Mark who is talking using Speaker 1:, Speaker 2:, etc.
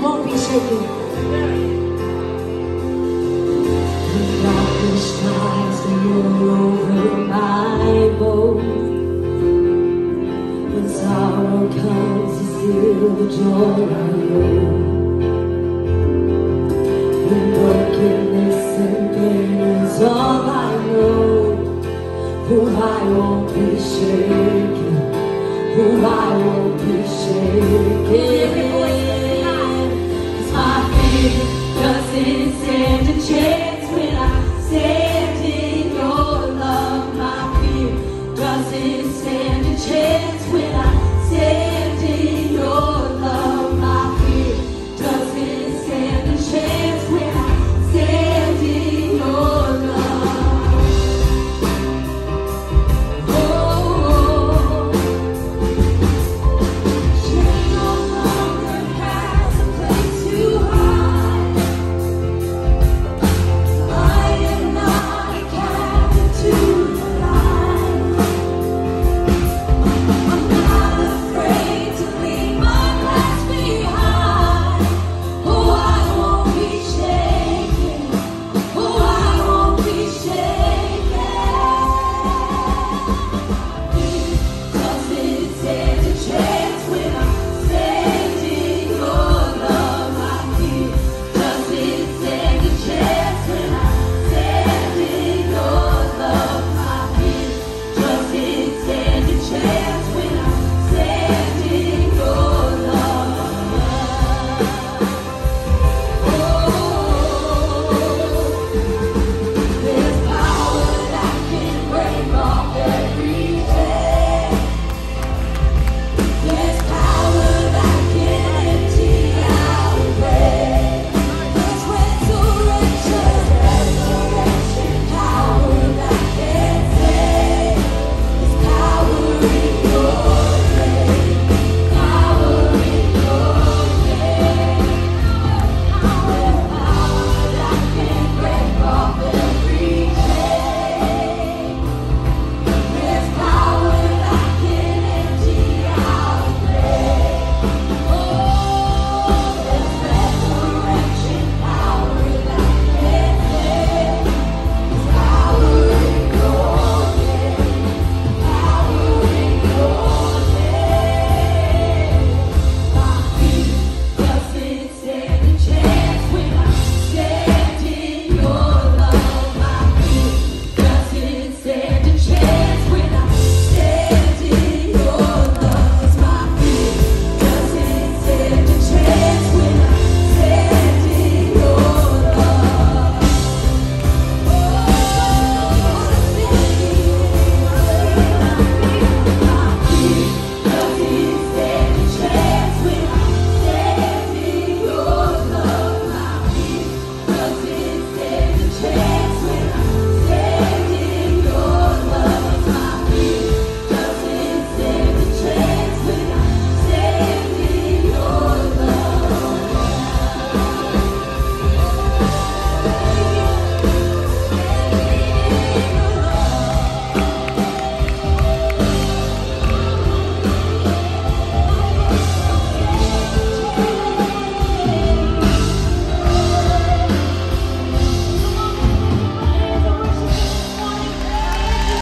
Speaker 1: Won't be shaken. The darkness tries to roll over my boat. When sorrow comes to steal the joy I know. When brokenness and pain is all I know. Who I won't be shaken. Who I won't be shaken.